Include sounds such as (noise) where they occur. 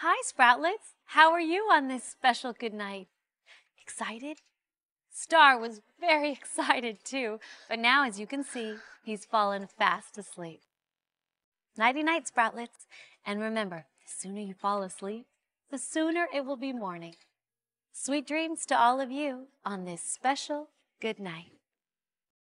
Hi, Sproutlets. How are you on this special good night? Excited? Star was very (laughs) excited too, but now, as you can see, he's fallen fast asleep. Nighty night, Sproutlets. And remember, the sooner you fall asleep, the sooner it will be morning. Sweet dreams to all of you on this special good night.